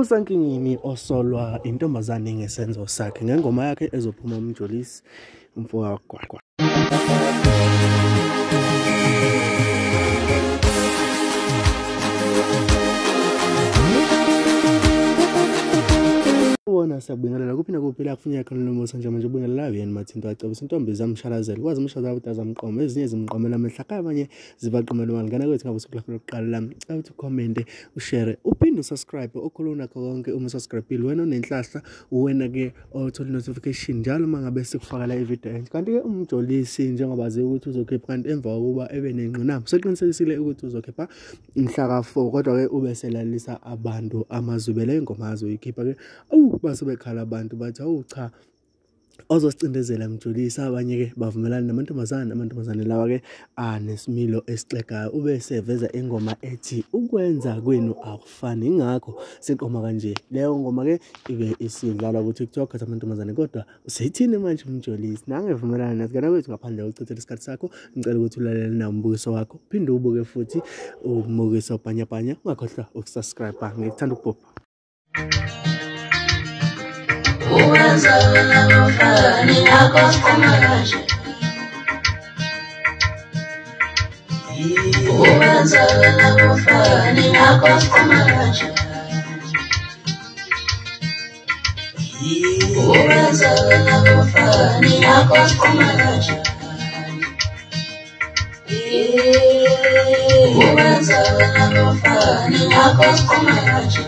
usankingini osolwa intombazane ngesenzo sakhe ngengoma yakhe ezophuma umjolisi umfoka ሀሳቡን አላውቅም ቢና ከፍኛ ክልል መወሰን ጀመጀቡን ላቢያን ማቲን ተዋቀብ ስንቶም በዛም ሻላዘል ዋዝም ሻዛብ ታዛም ቆመ እዚህ ዝም ቆመ ለመልካ ባኘ ዝባቅ መልማል ገና ወት ካብስ ክላ ክላ ካላም አብት ኮሜንት ሼር ኡፒን ሰብስክራይብ ኦኮሎና ከወንገ ኡም ሰብስክራይብ ቢልወኖ ነንላሳ ወነገ ኦቶል ኖቲፊኬሽን jalma ngabe sikufakela i-evidence kanti-ke umjolisi njengoba ukuthi uzokhipha kanti emva kokuba ebe nengqinamba seqinisekisile ukuthi uzokhipha mhla ka-four kodwa-ke ubeselalisa abantu amazwi ingoma azoyikhipha-ke. Awu base bekhala abantu bathi awu cha ozosicindezela mjulisi abanye-ke bavumelana namantombazane amantombazane lawa-ke anesimilo esixegayo ube seveza ingoma ethi ukwenza kwenu akufani ingakho siqoma kanje. Leyo ngoma-ke ibe isidlalwa ku-tiktok athi amantombazane kodwa useyithini manje umjolisi? Nangevumelana nathi kana kwethu ngaphandle kokuchithela isikhathi sakho ngicela ukuthi ulalele nawo umbukiso wakho. Uphinde ubuke futhi umbukiso bhanyabhanya ungakhohlwa ukusubscribe ngikuthanda ukubhopha uwenzalo nalofala ninakofumananje uwenzalo nalofala ninakofumananje uwenzalo nalofala ninakofumananje uwenzalo nalofala ninakofumananje